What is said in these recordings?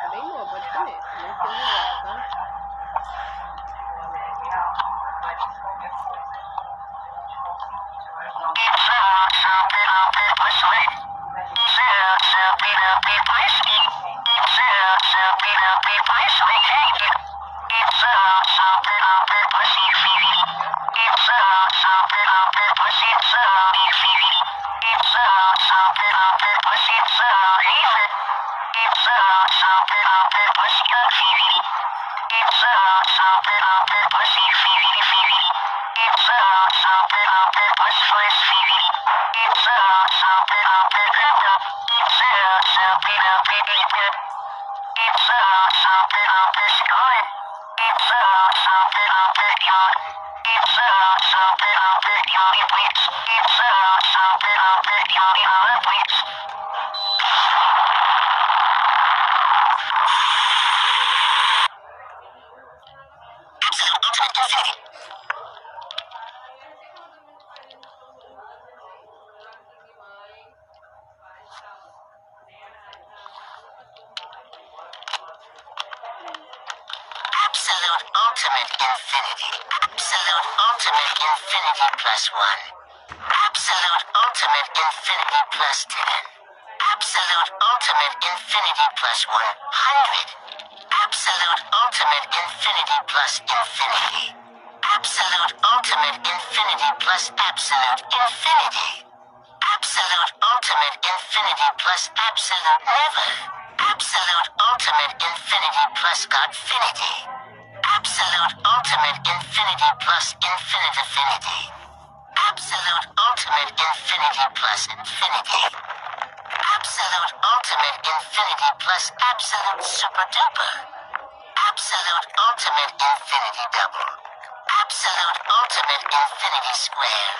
Tá bem novo, é diferente, né? Absolute Ultimate Infinity plus 10. Absolute Ultimate Infinity plus 100. Absolute Ultimate Infinity plus Infinity. Absolute Ultimate Infinity plus Absolute Infinity. Absolute Ultimate Infinity plus Absolute Never. Absolute Ultimate Infinity plus Godfinity. Absolute Ultimate Infinity plus Infinite Affinity. Absolute Ultimate Infinity plus Infinity. Absolute Ultimate Infinity plus Absolute Super Duper. Absolute Ultimate Infinity Double. Absolute Ultimate Infinity Square.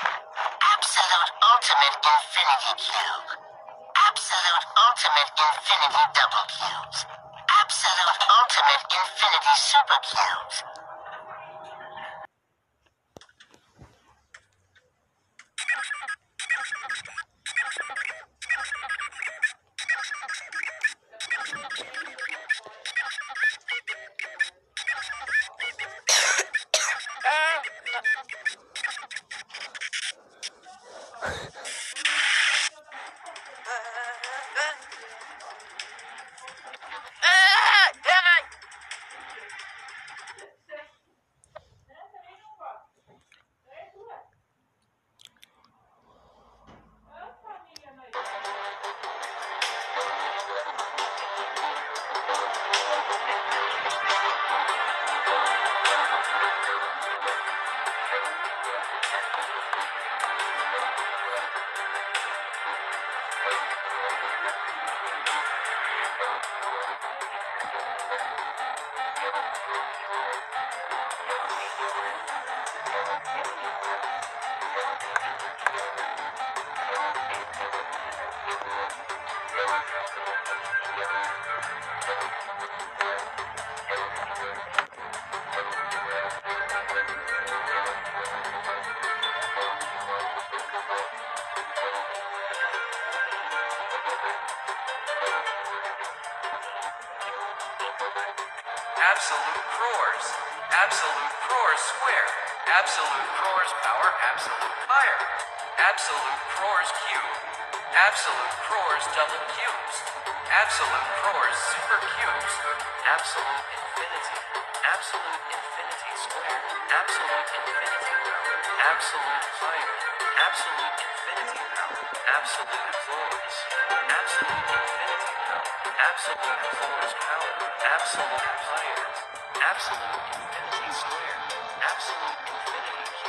Absolute Ultimate Infinity Cube. Absolute Ultimate Infinity Double Cubes. Absolute Ultimate Infinity Super Cubes. Absolute crores power. Absolute fire. Absolute crores cube. Absolute crores double cubes. Absolute crores super cubes. Absolute infinity. Absolute infinity square. Absolute infinity power. Absolute fire. Absolute infinity power. Absolute crores. Absolute infinity power. Absolute crores power. Absolute fires. Absolute infinity square. Absolute infinity